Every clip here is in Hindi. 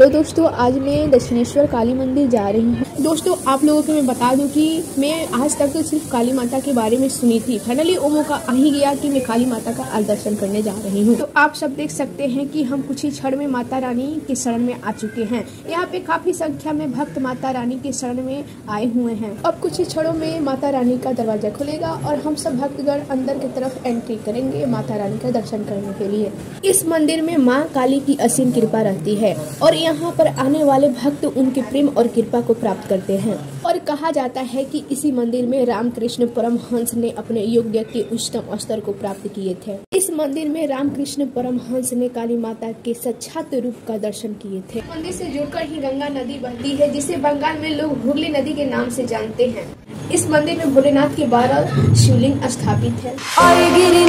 हेलो दोस्तों, आज मैं दक्षिणेश्वर काली मंदिर जा रही हूँ। दोस्तों, आप लोगों को मैं बता दूँ कि मैं आज तक तो सिर्फ़ काली माता के बारे में सुनी थी। फाइनली वो मौका आ ही गया कि मैं काली माता का दर्शन करने जा रही हूँ। तो आप सब देख सकते हैं कि हम कुछ ही क्षण में माता रानी के शरण में आ चुके हैं। यहाँ पे काफ़ी संख्या में भक्त माता रानी के शरण में आए हुए हैं। अब कुछ ही क्षणों में माता रानी का दरवाज़ा खुलेगा और हम सब भक्तगण अंदर की तरफ़ एंट्री करेंगे माता रानी का दर्शन करने के लिए। इस मंदिर में माँ काली की असीम कृपा रहती है और यहाँ पर आने वाले भक्त उनके प्रेम और कृपा को प्राप्त करते हैं। और कहा जाता है कि इसी मंदिर में रामकृष्ण परमहंस ने अपने योग्य के उच्चतम स्तर को प्राप्त किए थे। इस मंदिर में रामकृष्ण परमहंस ने काली माता के सच्छात रूप का दर्शन किए थे। मंदिर से जुड़कर ही गंगा नदी बहती है, जिसे बंगाल में लोग हुगली नदी के नाम से जानते हैं। इस मंदिर में भोलेनाथ के बारह शिवलिंग स्थापित है। Nandini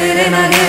Madre, Madre.